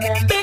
Yeah.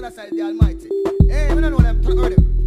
Celestia, the Almighty. Hey, we don't know them, heard them.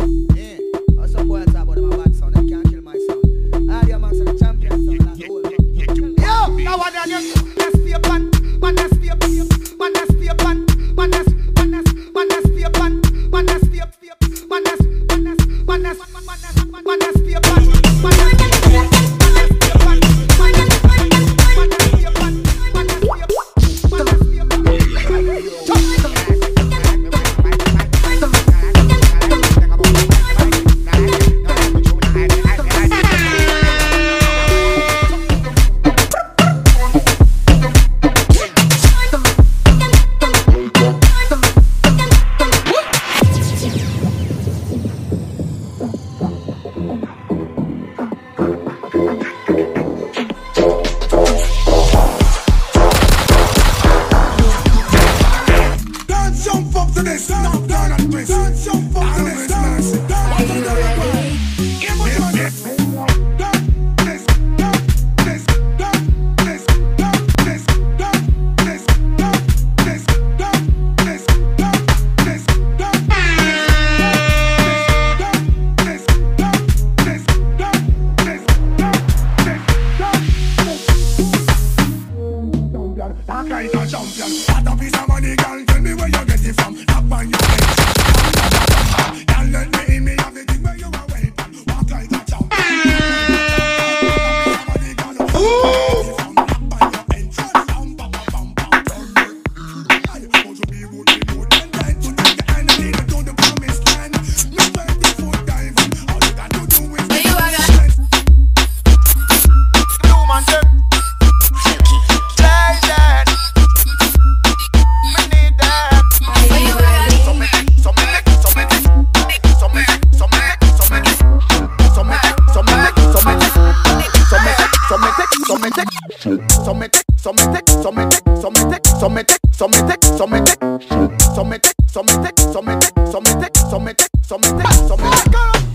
Some make some make